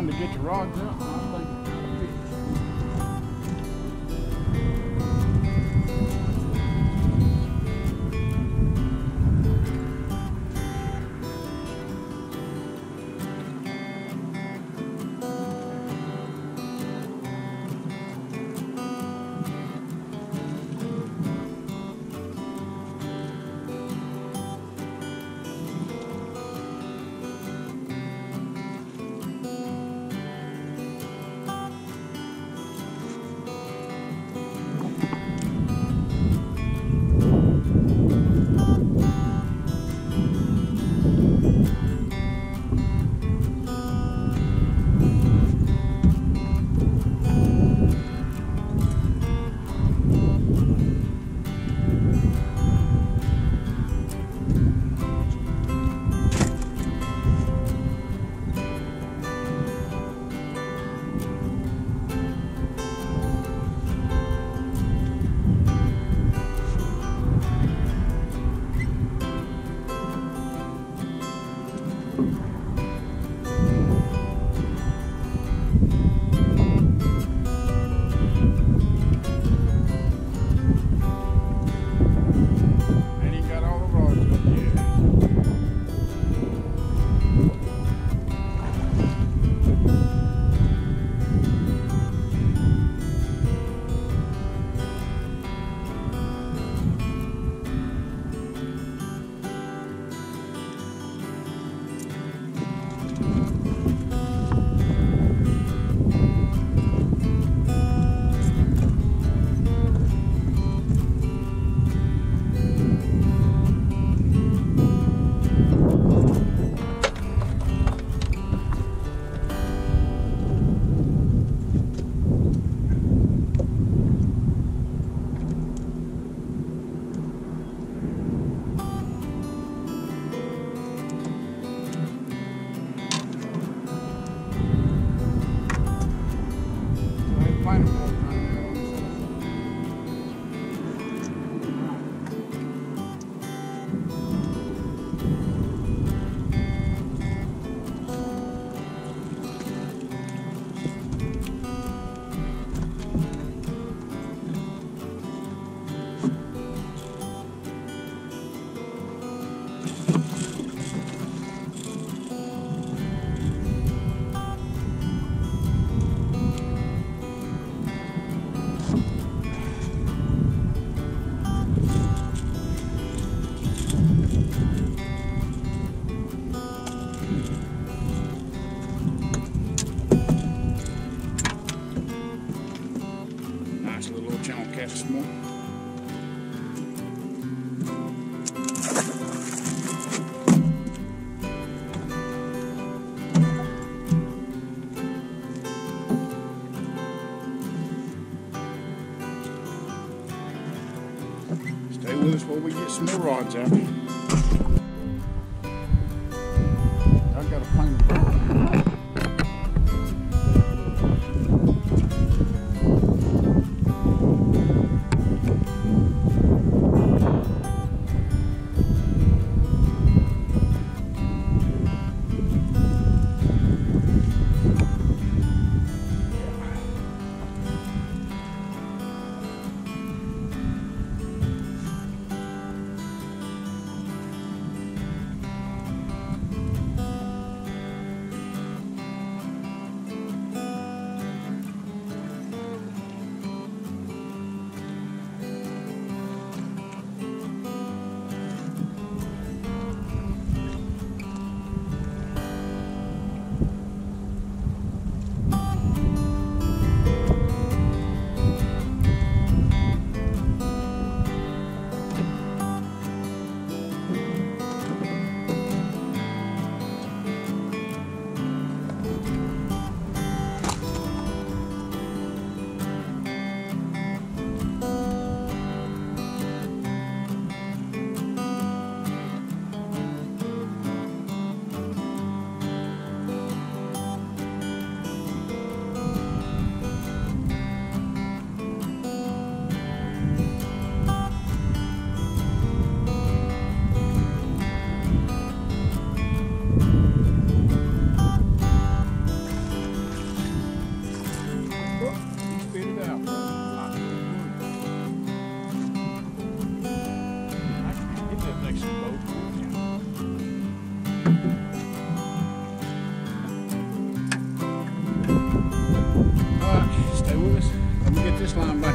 trying to get your rods out. Some this line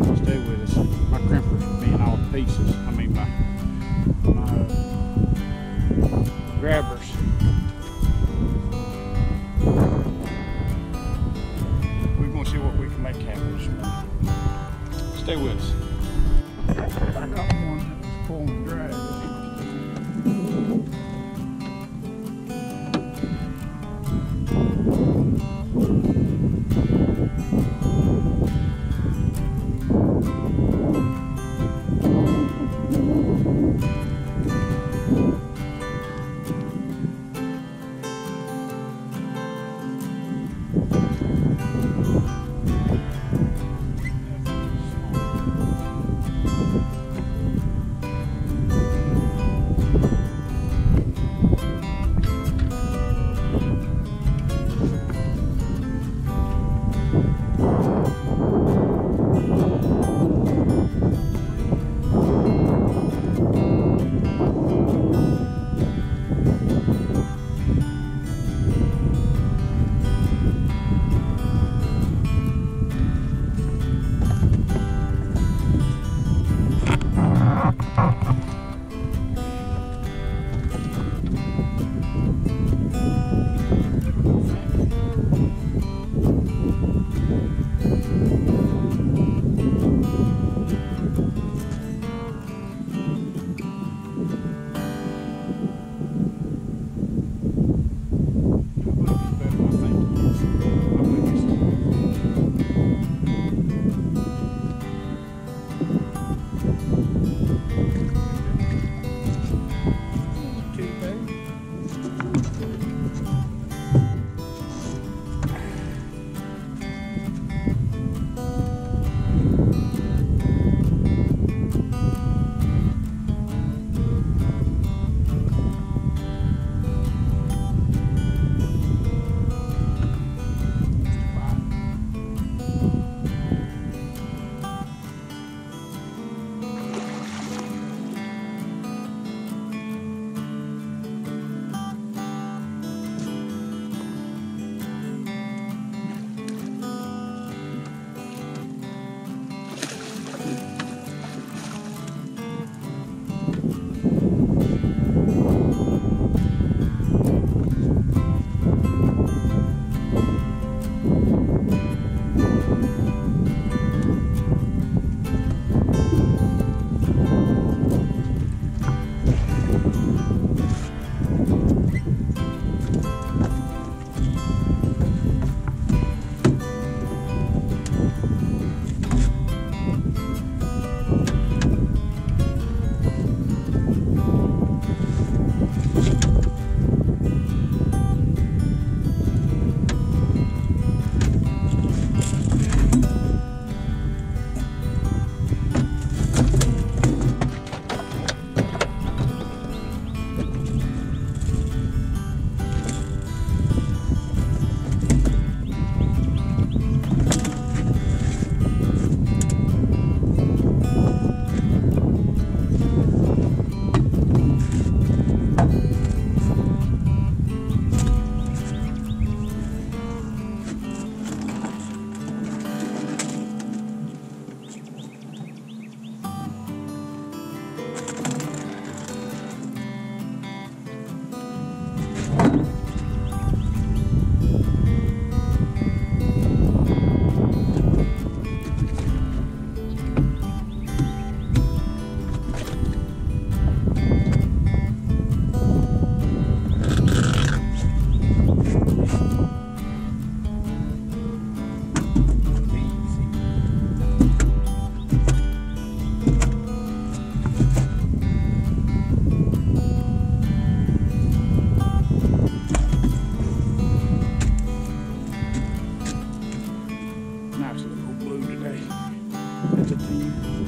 Stay with us. My crimpers being all pieces. I mean my thank you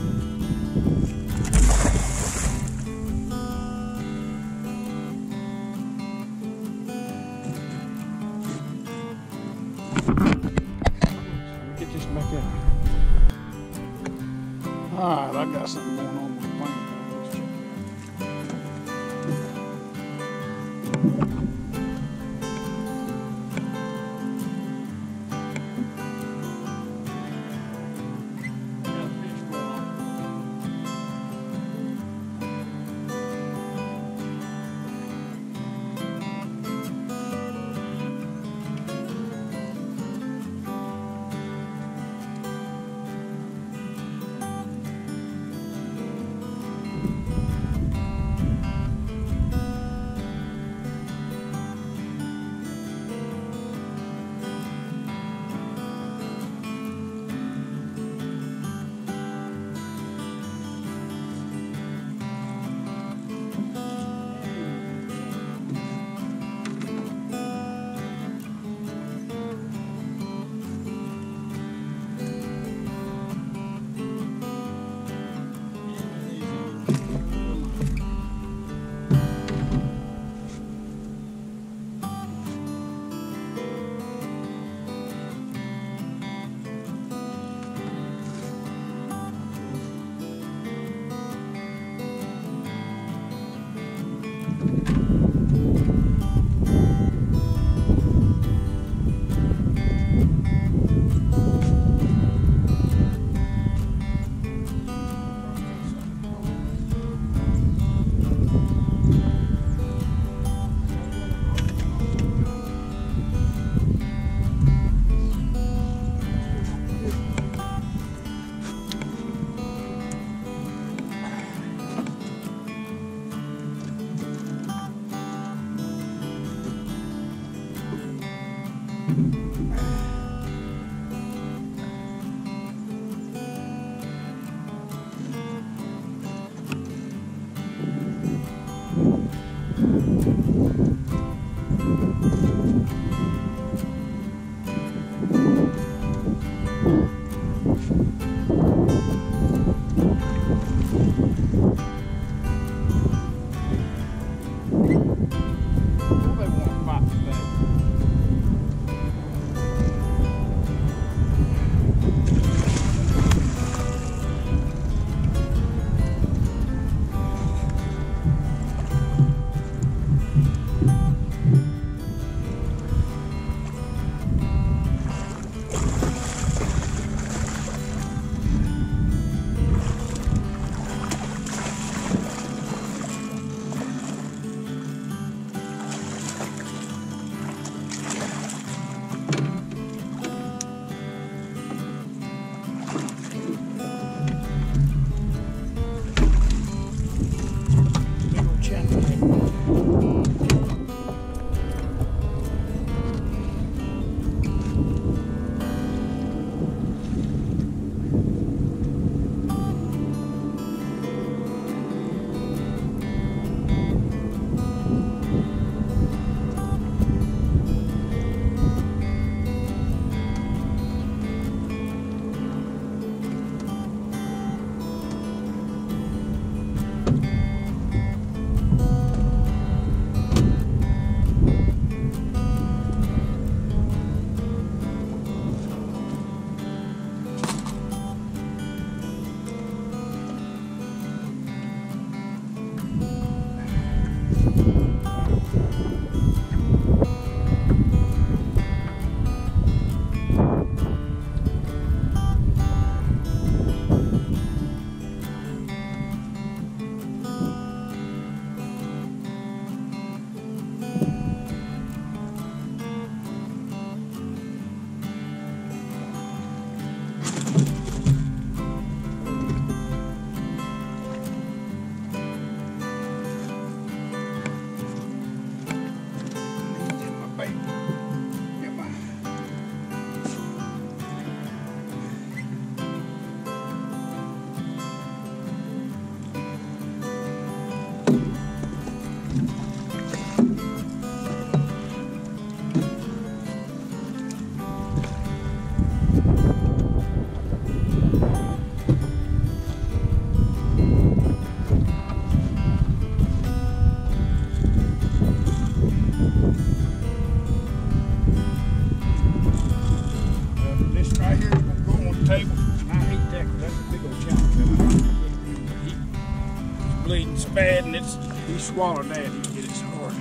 bad and it's he swallowed that, he get it hard.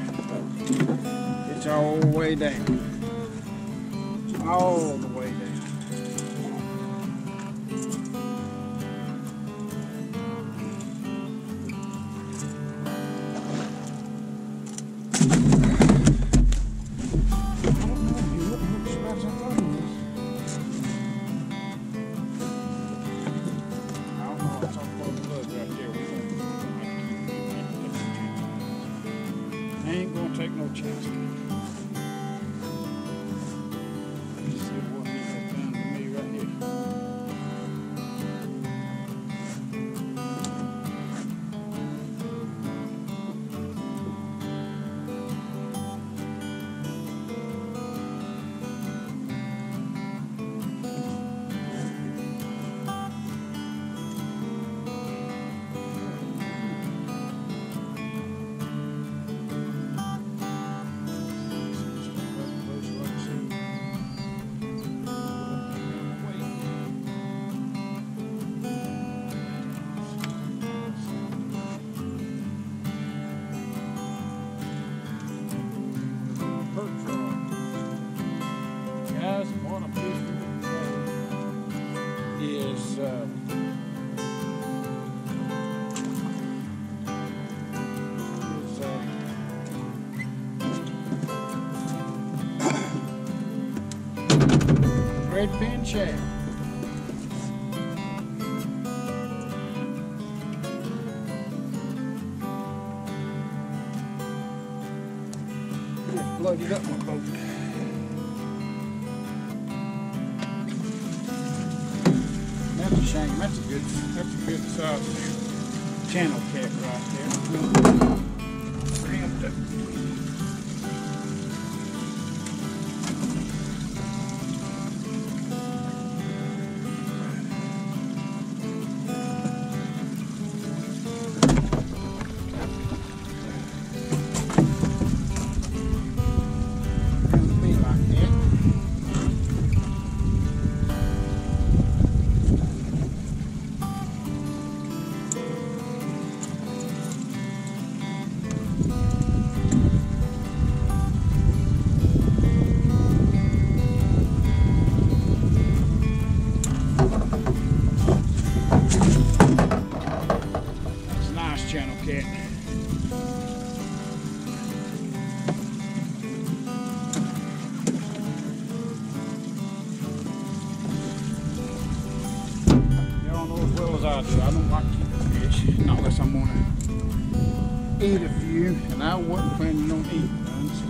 It's all the way down. All the way down. Red fin eat a few, and I wasn't planning on eating none, so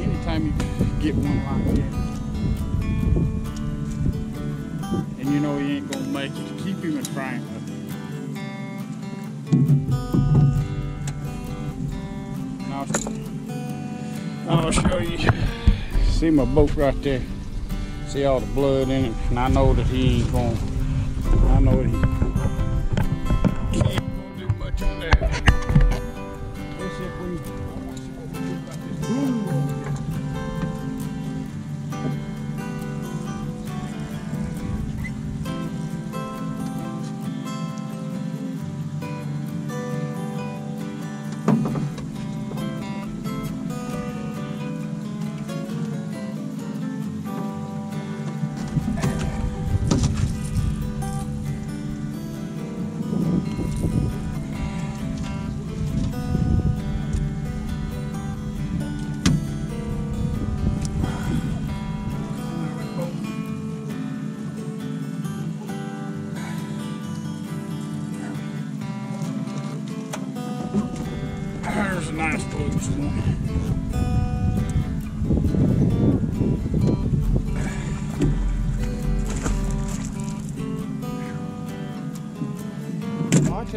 anytime you get one like that, and you know he ain't gonna make it, keep him in frame of I'll, show you. See my boat right there. See all the blood in it, and I know that he ain't going. I know that he,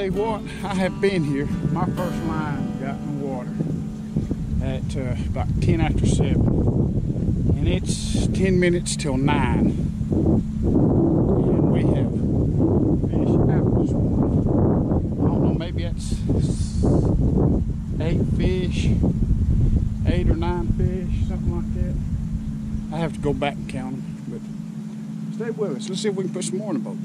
tell you what, I have been here. My first line got in the water at uh, about 10 after 7. And it's 10 minutes till 9. And we have fish this morning. I don't know, maybe that's eight fish, eight or nine fish, something like that. I have to go back and count them. But stay with us. Let's see if we can put some more in the boat.